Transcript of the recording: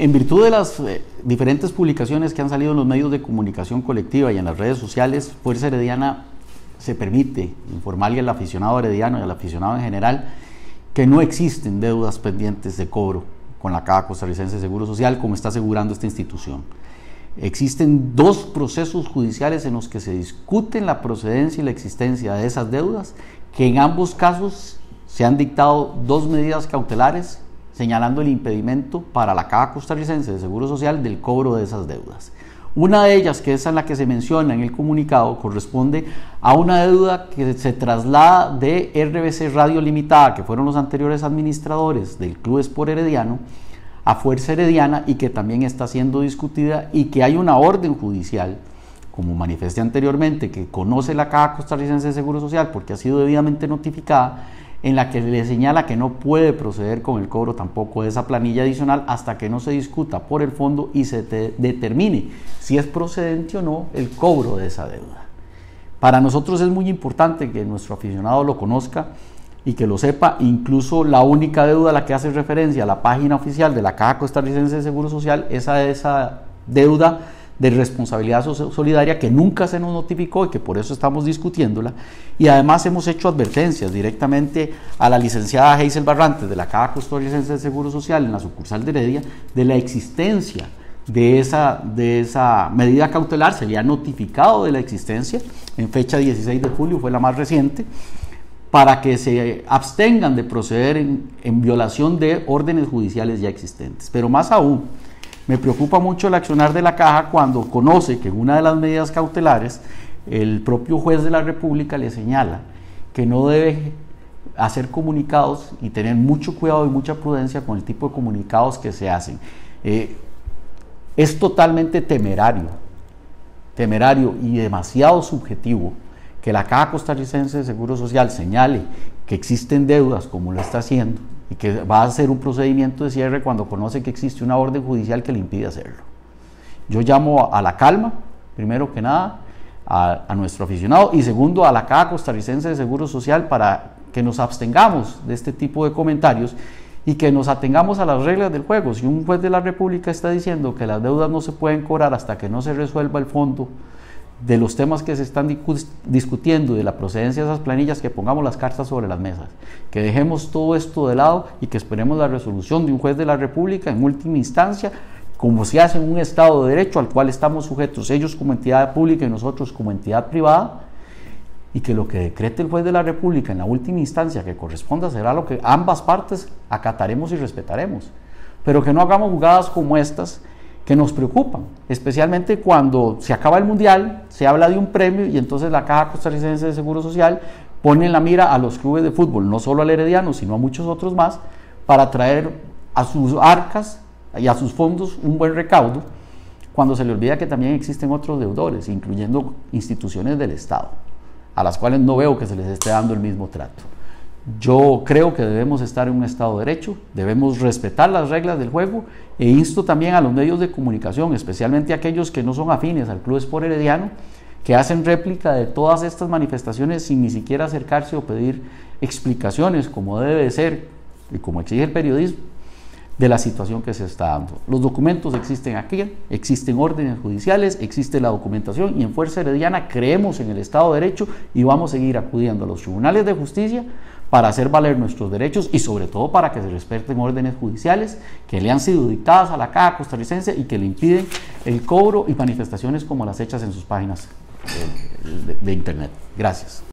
En virtud de las eh, diferentes publicaciones que han salido en los medios de comunicación colectiva y en las redes sociales, Fuerza Herediana se permite informarle al aficionado herediano y al aficionado en general que no existen deudas pendientes de cobro con la Caja Costarricense de Seguro Social, como está asegurando esta institución. Existen dos procesos judiciales en los que se discuten la procedencia y la existencia de esas deudas, que en ambos casos se han dictado dos medidas cautelares señalando el impedimento para la Caja Costarricense de Seguro Social del cobro de esas deudas. Una de ellas, que es la que se menciona en el comunicado, corresponde a una deuda que se traslada de RBC Radio Limitada, que fueron los anteriores administradores del Club Sport Herediano, a Fuerza Herediana y que también está siendo discutida y que hay una orden judicial, como manifesté anteriormente, que conoce la Caja Costarricense de Seguro Social porque ha sido debidamente notificada, en la que le señala que no puede proceder con el cobro tampoco de esa planilla adicional hasta que no se discuta por el fondo y se determine si es procedente o no el cobro de esa deuda. Para nosotros es muy importante que nuestro aficionado lo conozca y que lo sepa, incluso la única deuda a la que hace referencia a la página oficial de la Caja Costarricense de Seguro Social, esa, esa deuda de responsabilidad solidaria que nunca se nos notificó y que por eso estamos discutiéndola. Y además hemos hecho advertencias directamente a la licenciada Hazel Barrantes de la Caja Costarricense de Seguro Social en la sucursal de Heredia de la existencia de esa, de esa medida cautelar, se le ha notificado de la existencia, en fecha 16 de julio fue la más reciente, para que se abstengan de proceder en, en violación de órdenes judiciales ya existentes. Pero más aún, me preocupa mucho el accionar de la caja cuando conoce que en una de las medidas cautelares el propio juez de la República le señala que no debe hacer comunicados y tener mucho cuidado y mucha prudencia con el tipo de comunicados que se hacen. Eh, es totalmente temerario, temerario y demasiado subjetivo que la Caja Costarricense de Seguro Social señale que existen deudas como lo está haciendo y que va a hacer un procedimiento de cierre cuando conoce que existe una orden judicial que le impide hacerlo. Yo llamo a la calma, primero que nada, a, nuestro aficionado y segundo a la Caja Costarricense de Seguro Social para que nos abstengamos de este tipo de comentarios y que nos atengamos a las reglas del juego. Si un juez de la República está diciendo que las deudas no se pueden cobrar hasta que no se resuelva el fondo de los temas que se están discutiendo, de la procedencia de esas planillas, que pongamos las cartas sobre las mesas, que dejemos todo esto de lado y que esperemos la resolución de un juez de la República en última instancia, como se hace en un Estado de Derecho al cual estamos sujetos, ellos como entidad pública y nosotros como entidad privada, y que lo que decrete el juez de la República en la última instancia que corresponda será lo que ambas partes acataremos y respetaremos, pero que no hagamos jugadas como estas que nos preocupan, especialmente cuando se acaba el mundial, se habla de un premio y entonces la Caja Costarricense de Seguro Social pone en la mira a los clubes de fútbol, no solo al Herediano, sino a muchos otros más, para traer a sus arcas y a sus fondos un buen recaudo, cuando se le olvida que también existen otros deudores, incluyendo instituciones del Estado, a las cuales no veo que se les esté dando el mismo trato. Yo creo que debemos estar en un Estado de Derecho, debemos respetar las reglas del juego e insto también a los medios de comunicación, especialmente aquellos que no son afines al Club Sport Herediano, que hacen réplica de todas estas manifestaciones sin ni siquiera acercarse o pedir explicaciones como debe ser y como exige el periodismo de la situación que se está dando. Los documentos existen aquí, existen órdenes judiciales, existe la documentación y en Fuerza Herediana creemos en el Estado de Derecho y vamos a seguir acudiendo a los tribunales de justicia para hacer valer nuestros derechos y sobre todo para que se respeten órdenes judiciales que le han sido dictadas a la Caja costarricense y que le impiden el cobro y manifestaciones como las hechas en sus páginas de, de Internet. Gracias.